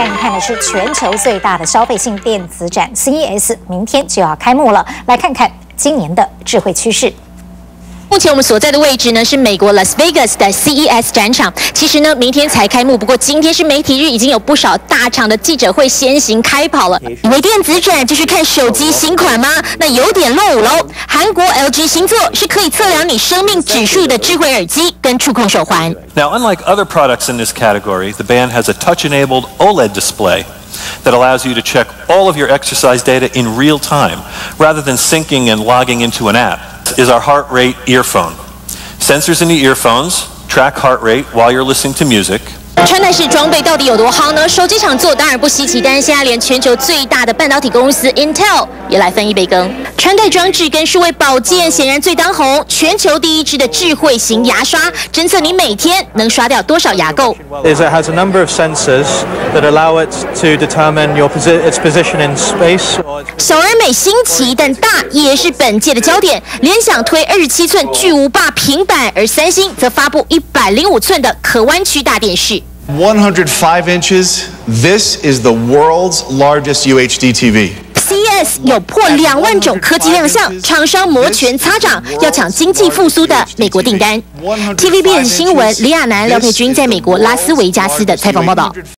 带您看的是全球最大的消费性电子展 CES，明天就要开幕了。来看看今年的智慧趋势。目前我们所在的位置呢是美国 Las Vegas 的 CES 展场。其实呢，明天才开幕，不过今天是媒体日，已经有不少大厂的记者会先行开跑了。以为电子展就是看手机新款吗？那有点落伍喽。韩国 LG 新作是可以测量你生命指数的智慧耳机跟触控手环。Now, unlike other products in this category, the band has a touch-enabled OLED display that allows you to check all of your exercise data in real time rather than syncing and logging into an app. Is our heart rate earphone. Sensors in the earphones track heart rate while you're listening to music. 穿戴式装备到底有多夯呢？手机厂做当然不稀奇，但是现在连全球最大的半导体公司 Intel 也来分一杯羹。穿戴装置跟数位保健显然最当红，全球第一支的智慧型牙刷，侦测你每天能刷掉多少牙垢。Is it has a number of sensors that allow it to determine your its position in space. 小而美新奇，但大也是本届的焦点。联想推二十七寸巨无霸平板，而三星则发布一百零五寸的可弯曲大电视。105 inches. This is the world's largest UHD TV. CES 有破两万种科技亮相，厂商摩拳擦掌，要抢经济复苏的美国订单。TVBS 新闻李亚男、廖佩君在美国拉斯维加斯的采访报道。